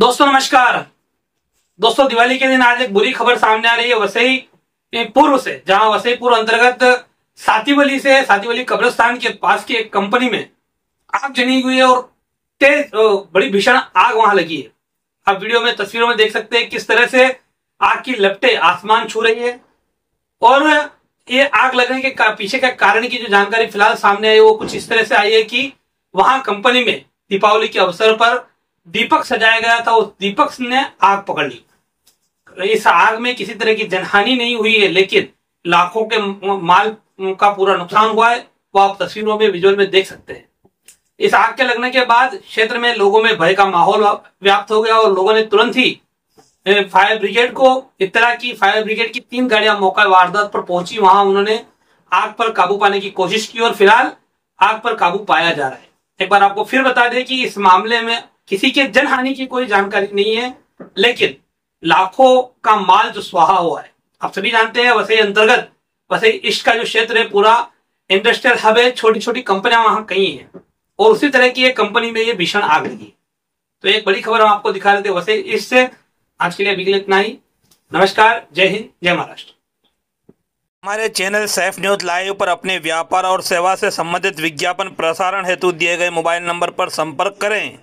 दोस्तों, नमस्कार। दोस्तों, दिवाली के दिन आज एक बुरी खबर सामने आ रही है वसई पूर्व से, जहाँ वसईपुर अंतर्गत सातीवली से, सातीवली कब्रिस्तान के पास की एक कंपनी में आग जनी हुई है और तेज बड़ी भीषण आग वहाँ लगी है। आप वीडियो में, तस्वीरों में देख सकते हैं किस तरह से आग की लपटे आसमान छू रही है और ये आग लगने के पीछे का कारण की जो जानकारी फ़िलहाल सामने आई वो कुछ इस तरह से आई है कि वहाँ कंपनी में दीपावली के अवसर पर दीपक सजाया गया था, उस दीपक ने आग पकड़ ली। इस आग में किसी तरह की जनहानि नहीं हुई है, लेकिन लाखों के माल का पूरा नुकसान हुआ है, वो आप तस्वीरों में, विजुअल में देख सकते हैं। इस आग के लगने के बाद क्षेत्र में लोगों में भय का माहौल व्याप्त हो गया और लोगों ने तुरंत ही फायर ब्रिगेड को इतला की फायर ब्रिगेड की तीन गाड़ियाँ मौका, वारदात पर पहुँची, वहाँ उन्होंने आग पर काबू पाने की कोशिश की और फ़िलहाल आग पर काबू पाया जा रहा है। एक बार आपको फिर बता दें कि इस मामले में किसी के जन हानि की कोई जानकारी नहीं है, लेकिन लाखों का माल जो स्वाहा हुआ है, आप सभी जानते हैं वैसे अंतर्गत वैसे इश्क का जो क्षेत्र है पूरा इंडस्ट्रियल हब है छोटी छोटी कंपनियाँ वहाँ कई हैं, और उसी तरह की एक कंपनी में ये भीषण आग लगी तो एक बड़ी खबर हम आपको दिखा रहे थे वैसे इससे आज के लिए अभी इतना ही। नमस्कार, जय हिंद, जय महाराष्ट्र। हमारे चैनल सैफ न्यूज़ लाइव पर अपने व्यापार और सेवा से संबंधित विज्ञापन प्रसारण हेतु दिए गए मोबाइल नंबर पर संपर्क करें।